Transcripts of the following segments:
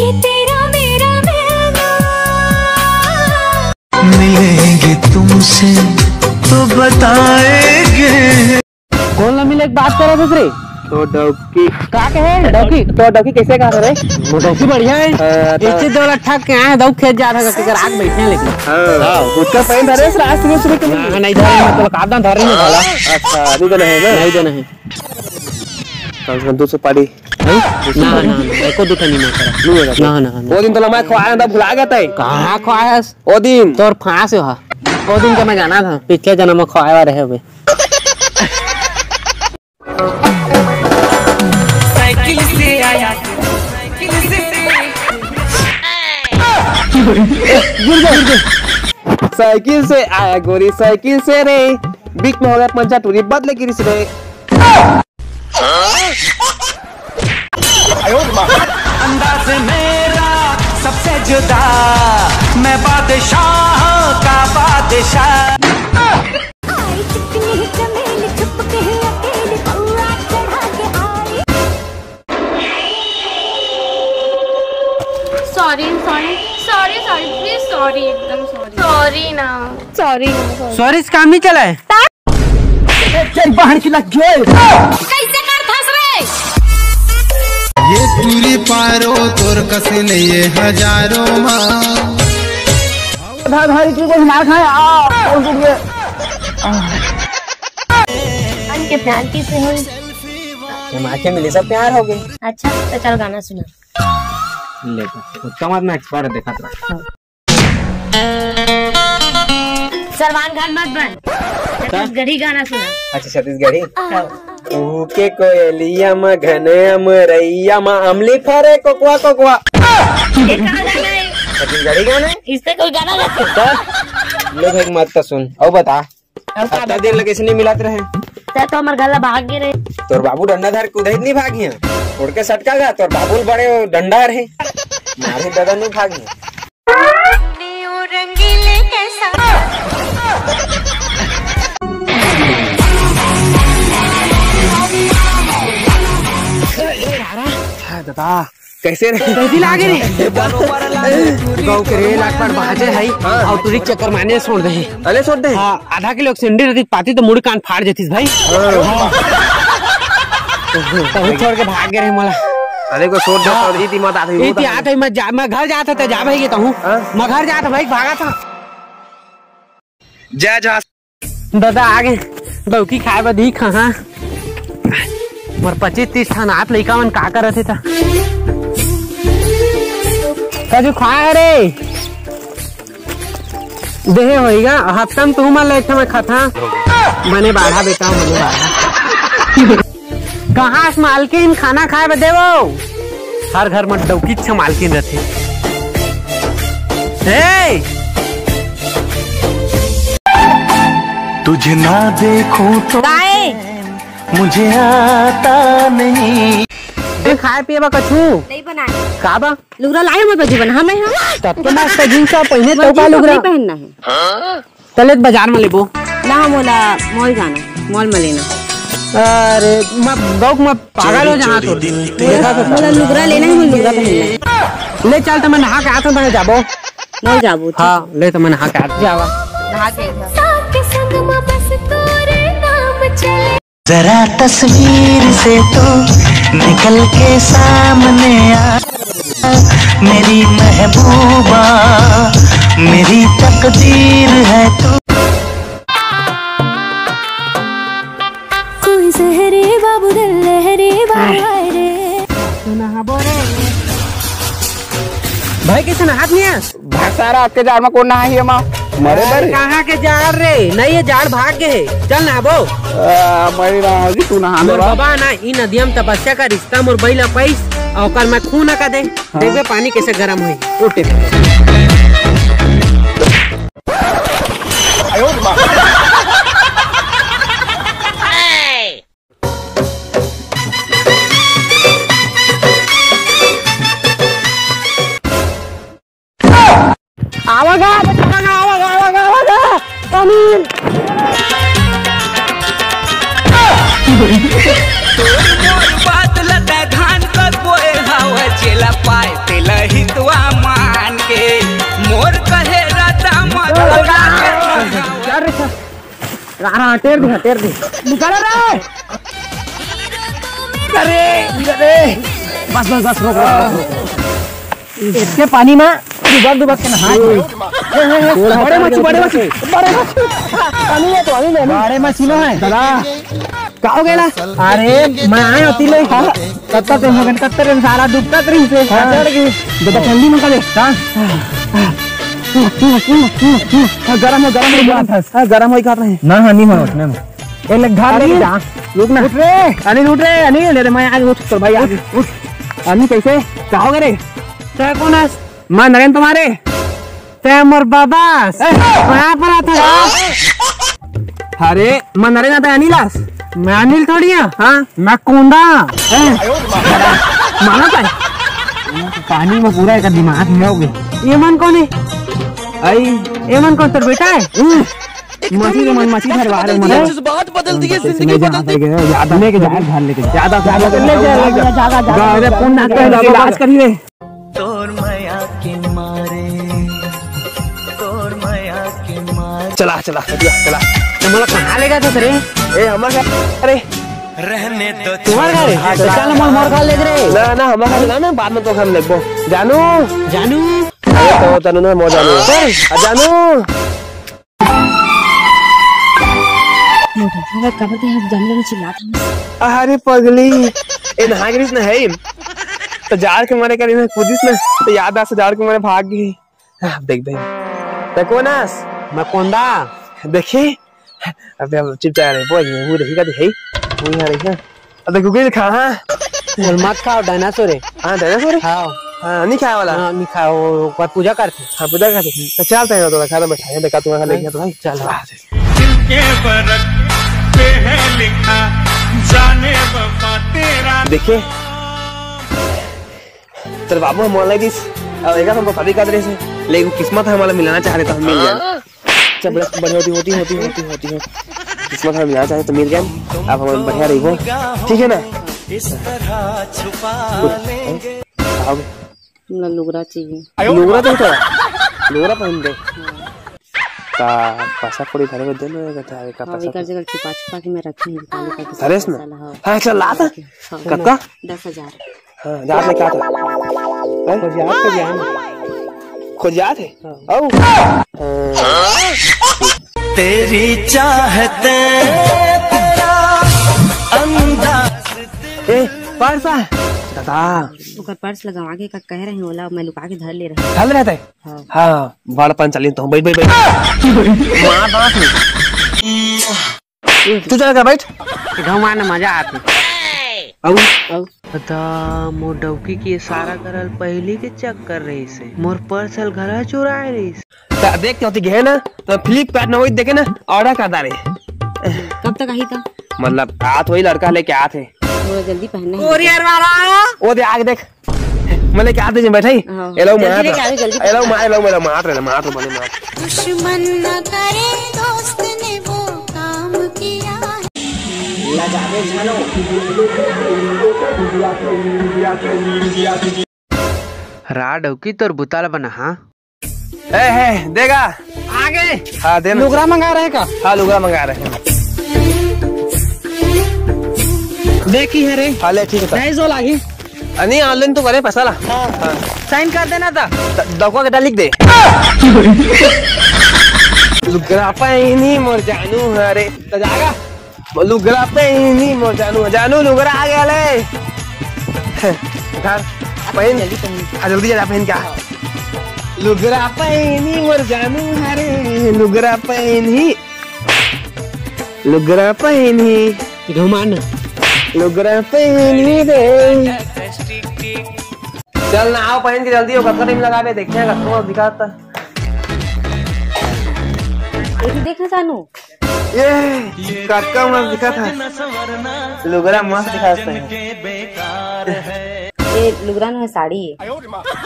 ये तेरा मेरा मिलना मिलेंगे तुमसे तो बताएँगे। कौन ला मिले बात करे दूसरे तो डौकी का कहे डौकी तो डौकी कैसे कहा रे वो डौकी बढ़िया है। हाँ, तो- इससे दो लट्ठा के आए दौ खेत जा रहा है आग बैठे हैं। लेकिन हाँ उसका पैन धरे रात सुबह सुबह के हाँ, नहीं धरे मतलब कादा धरे नहीं धाला अच्छा अभी तो नहीं है। नहीं देना है कम से दो सौ पाड़ी ना ना ना एको दुख नहीं ना करा नहीं होगा ना ना ना वो दिन तो लंबा खवाया था भुला गया था कहाँ दिन तोर फांस हो वो दिन का मैं जाना था पिछले जन्म में खवाया रहे हुए साइकिल से आया गोरी साइकिल से रे बीच में हो गया पंचा टूरी बदले गिरी से रे अंदाज मेरा सबसे जुदा। मैं बादशाह का बादशाह। Sorry sorry sorry sorry please sorry एकदम सॉरी सॉरी ना। सॉरी ना सॉरी सॉरी काम नहीं चला है। रहे ये पूरी पारो तोर कसे ये हज़ारों माँ। के प्यार किसे हुई हिमाचल मिली सब प्यार हो गई अच्छा तो चल गाना सुना। उसका मत मैं एक्सपर्ट देखा था सलमान खान मत बन। छत्तीसगढ़ी गाना सुना। अच्छा छत्तीसगढ़ी? ऊके कोयलिया म घने अमरैया म अमली फरे कोकवा कोकवा। ये कहाँ गाना है? इससे कोई गाना गाते लोग एक मत तो सुन। और बता हफ़्ता देर लगे से नहीं मिलाते रहे। तो तो हमारे गला भाग गए रहे। तोर बाबू डंडा धर कूदे नहीं भागी उड़ के सटका गा तोर बाबू बड़े डंडा रहे। मारे दादा नहीं भागी कैसे रहे कैसी लागे रे? गाँव के रे लाख पर बाजे है। और तुरी चक्कर मारने छोड़ दे। अले छोड़ दे। हाँ आधा किलो सेंडी रहती पाती तो मुड़ी कान फाड़ देतीस भाई। तभी छोड़ के भाग गए रे मोला। अरे को छोड़ दे और इति मत आती इति आत है मैं जा मैं घर जाता था जा भाई तो हूँ। मैं घर जाता भाई भागा था। जा जा दादा आगे। लौकी खाए बदी कहाँ? मोर पच्चीस तीस ठन आत लइका मन का करत हे था कजू खाए रे। देहे होइगा हफ़्ता में तू मन ले मैं खाता मने बाढ़ा बेटा मने बाढ़ा कहाँ से मालकिन खाना खाए बदे वो हर घर में डौकी छ मालकिन रहते हे! तुझे ना देखूँ तो मुझे आता नहीं। ए, खाए पिए बा कछु। नहीं बनाए। का बा? लुगरा लाए मत बजी बना। हमें हम तब तो मस्त जींस का पहने तो का लुगरा पहनना है। चले बाज़ार में लेबो। ना हम बोला मॉल जाना मॉल में लेना अरे मैं गौक में पागल हो जहाँ तो। देखा तो बोला लुगरा लेना है मुझे। लुगरा पहनना है। ले चल तो मैं नहा के आता हूँ जाबो। मॉल जाबू हाँ ले तो मैं नहा के आता जावा। नहा के जरा तस्वीर से तो निकल के सामने आ। मेरी महबूबा मेरी तकदीर है तू। कोई सहरे बाबू दिल लहरे बाबा रे भाई कैसे नहात नहीं है। भाई सारा आपके जार में कौन नहा ही माँ? मरे मरे कहाँ के जा रे? नहीं ये जाड़ भाग गए है। चल बो। मरी रहा जी तू नहा ले बाबा ना इन नदियम तपस्या का रिश्ता मोर बैला पैस और कल मैं खून का दे। देखबे पानी कैसे गर्म हुई। उठे। बात लता धान कर बोए हवा जेला पाए तेला हितवा मान के मोर कहे रता मत लगा यार राणा, टेर दे टेर दे। निकल रे। अरे अरे। बस बस बस, रोक रोक इसके पानी में डुबक डुबक के नहा बड़े मच्छी बड़े मच्छी बड़े मच्छी। पानी है तो पानी में बड़े मच्छी में है। दादा का हो गया अरे मैं आया होती ले कत्ता ते मगन कत्ता रे सारा डूबता तरी से। चढ़ गई। दादा ठंडी में का दे। हाँ। गरम है गरम है गरम। है गरम है कर रहे हैं। ना हाँ नहीं उठने में ए लग घाट ले जा। रुक ना। उठ रे। अनिल उठ रे। अनिल ले मैं आज उठ तो भाई आज उठ अनिल कैसे क्या हो गए रे? तय कौन है मैं नरेंद्र तुम्हारे। तय मोर बाबा कहाँ पर आता है। अरे मैं नरेंद्र आता है अनिलास। मैं अनिल थोड़ी है। हाँ। मैं कोंडा माना था पानी में पूरा एक दिमाग में हो ये मन कौन है? आई। ये मन कौन तेरा बेटा है? मछली के मन मछली भरवा रहे मन बात बदल दी है ज़िंदगी बदल दी। ज़्यादा लेके जा। घर लेके ज़्यादा ज़्यादा ले जा ज़्यादा ज़्यादा अरे कौन ना कर इलाज करिए। तोर माया के मारे तोर माया के मारे? चला चला चला चला। मला कहाँ? ले गया था तेरे। ए हमारा अरे। रहने दो तुम्हारे घर है चल मोर मोर खा ले रे। ना ना हमारा ना ना बाद में तो हम देखो जानू? जानू। अरे तो तनु ना मो जानू। आ जानू? अरे पगली। ए नहा गिरिस ना है। तो जार के मारे करी ना कूदिस ना तो याद आ से जार के मारे भाग गई। हाँ, देख देख देखो ना मैं कोंदा देखी? अबे अब चिपचा रहे बोल वो देखी का दिखाई वो यहाँ रही है। अब देखो गई खा हाँ। बोल मत खाओ डायनासोर है। हाँ डायनासोर खाओ हाँ। नहीं खाया वाला? हाँ नहीं खाओ ऊपर पूजा करते हाँ। पूजा खाते तो चलते हैं तो खाना बैठा है देखा तुम्हारा लेके तो भाई। चल देखिए तेरे बाबू हम ऑनलाइन दिस अब एक हमको शादी कर रहे से लेकिन किस्मत हमारा मिलाना चाह रहे तो हम मिल जाए सब बड़ी बड़ी होती होती होती होती होती है किस्मत हमें मिलाना चाहे तो मिल गए अब हम बढ़िया रही वो ठीक है ना इस तरह छुपा लेंगे आओगे लुगरा चाहिए लुगरा तो था लुगरा पहन दे का पैसा कोड़ी घर में देना है कहता है का हाँ पैसा कर जगह छुपा छुपा के मैं रखी हूँ करके सब सरेस ना हाँ। हाँ चल ला हाँ, दस हज़ार हाँ क्या था खोजियात खोजियात खोजियात है? औ। तेरी चाहते तेरा अंदाज। ए परसा दादा। ओकर पर्स लगवा के का कह रहे हैं ओला मैं लुका के धर ले रही हूँ। चल रहता? है। हाँ हाँ बड़ पान चलिए तो बैठ बैठ। बैठ बात तू चल कर बैठ। घुमाने मज़ा आती। औ। औ। बता मोर डौकी के इशारा करल पहले के चेक कर रही से। मोर पर्सल घर चुराए रही से। देख के होती है ना? तो फ्लिपकार्ट में वही देखे ना ऑर्डर कर दा रे कब तक आई था मतलब आत वही लड़का लेके आते हैं थोड़ा जल्दी पहनना है कोरियर वाला वो दे आगे देख। मैं क्या आते बैठे हाँ। एलो जल्दी मार लेके एलो मार एलो मेरा मार रहे मार तो बने मार। दुश्मन न करे दोस्त ने है रा डौकी तोर बुताल बना हाँ? ए है देगा। आगे। हाँ दे लुगरा मंगा रहे का? हाँ लुगड़ा मंगा रहे हैं। देखी है रे। हाँ ले ठीक है ढाई सौ लागी। ता। नहीं ऑनलाइन तो करे पैसा ला। हाँ। साइन कर देना था दवा के लिख दे। लुगड़ा पहनी मोर जानू अरे तो लुगड़ा पहनी मोर जानू जानू लुगड़ा आ गया ले। घर पहन। जल्दी हाँ जल्दी जा पहन क्या लुगड़ा पहनी मोर जानू अरे लुगड़ा पहनी लुगड़ा पहनी घुमान। लुगड़ा पहनी रे। चल ना आओ पहन के जल्दी हो कब टाइम लगा के देखते हैं कब दिखाता। देखना जानू ये काका मस्त दिखा था। लुगड़ा मस्त दिखा है ये। लुगरा में साड़ी है।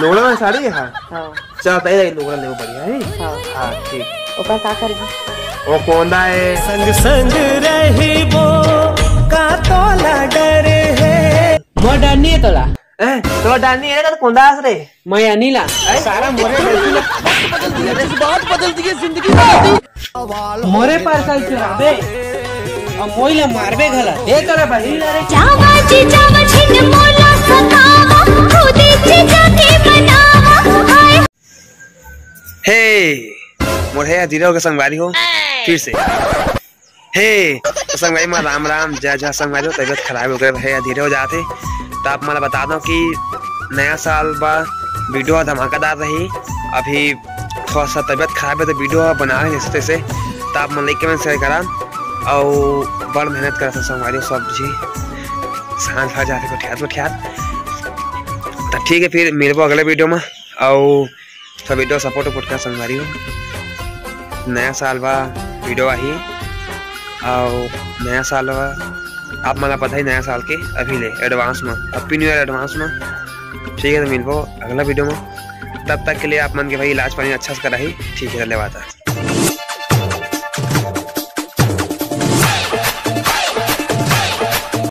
लुगड़ा में साड़ी है? हाँ। हाँ चल तय लुगड़ा ले बढ़िया है। हाँ। हाँ ठीक। ओकर का करेगी वो कौन है? संग संग रही वो का तोला डरे है। मोर डर नहीं तोला। तो डानी है का कौन रे मैं अनिला सारा मोरे मोरे पार्सल चुराबे और मोइला मारबे घला ए तोरा बहिन रे जावा जी जावा छिन मोला सखावा खुद चीजा के बनावा हाय हे मोरे धीरे के संगवारी हो फिर से हे तो संगवारी में राम राम, जय जय संग हो तबियत खराब हो गए है धीरे हो जाते। तो आप मैं बता दो कि नया साल बा, वीडियो धमाकेदार रही। अभी थोड़ा सा तबियत खराब है तो वीडियो बना रहे जैसे तैसे तो आप मन लेके मैंने शेयर करा, और बड़ मेहनत करा था संगवारी सब जी। साँझ भर जाते कोठियात कोठियात तो ठीक है, फिर मिलबो अगले वीडियो में, और सब वीडियो सपोर्ट वपोर्ट कर हो। नया साल बा, वीडियो आई और नया साल हुआ आप माला पता ही नया साल के, अभी ले एडवांस में। हैप्पी न्यू ईयर एडवांस में। ठीक है तो मिलबो अगला वीडियो में। तब तक के लिए आप मन के भाई, इलाज पानी अच्छा से कराही ठीक है, धन्यवाद